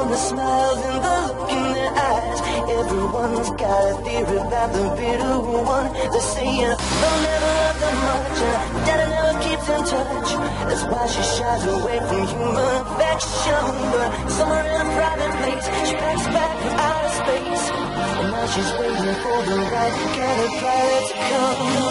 from the smiles and the look in their eyes. Everyone's got a theory about the bitter one. They're saying they'll never love them much, and daddy never keeps in touch. That's why she shies away from human affection. But somewhere in a private place, she packs back from outer space. And now she's waiting for the right kind of pilot to come.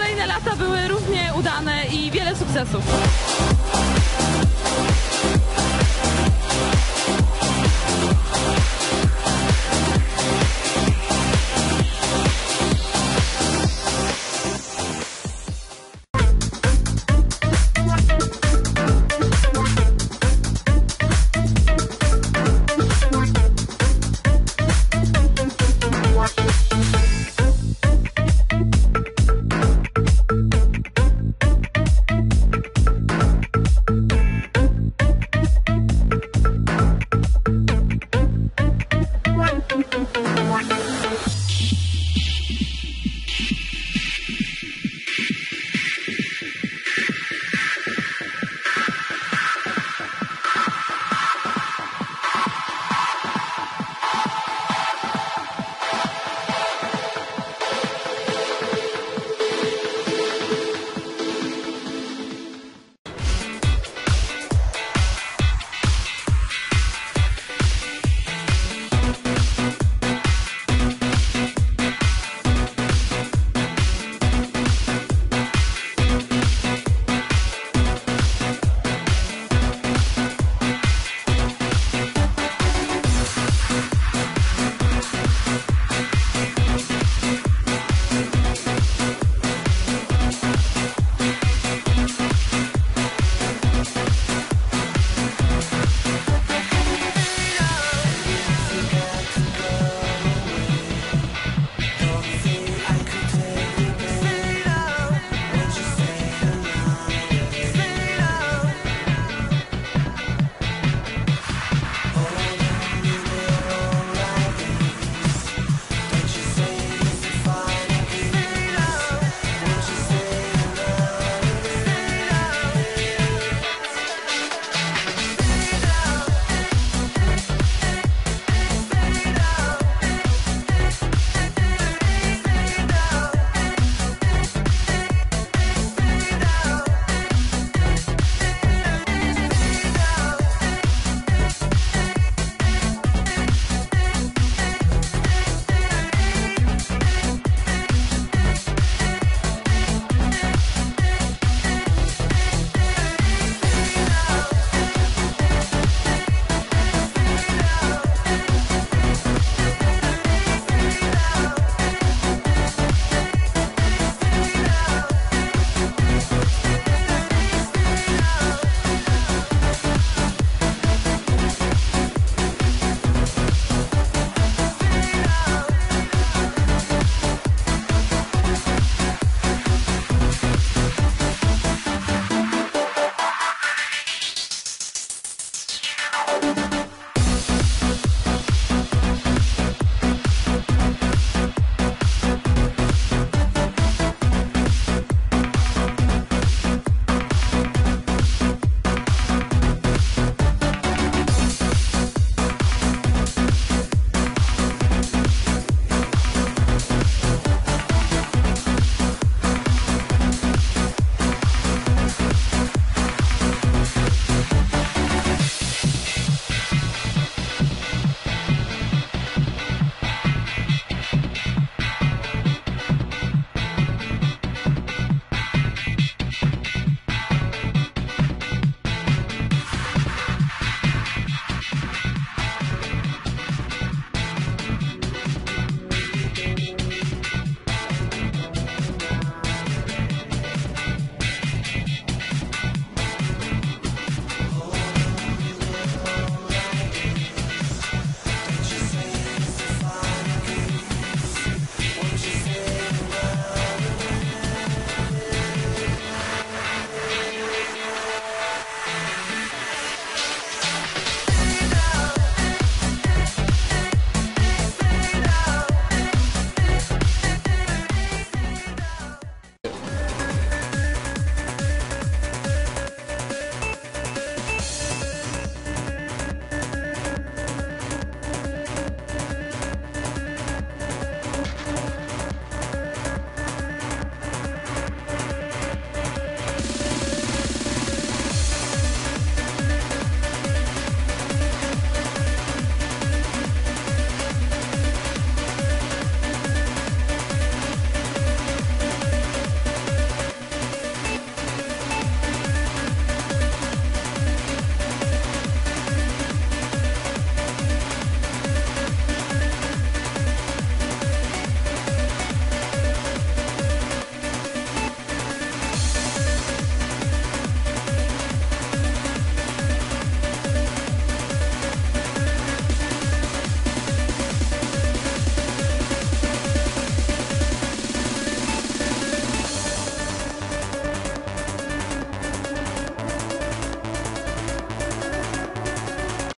Kolejne lata były równie udane i wiele sukcesów.